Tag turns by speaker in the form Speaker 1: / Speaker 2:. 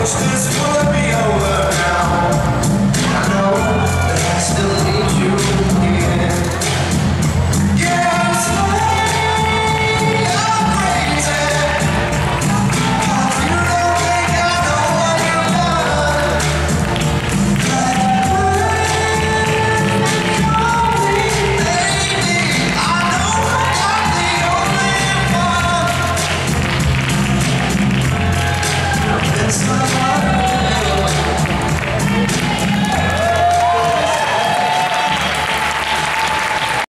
Speaker 1: Watch this. That's my